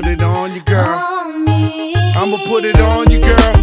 put it on you, girl. I'ma put it on you, girl.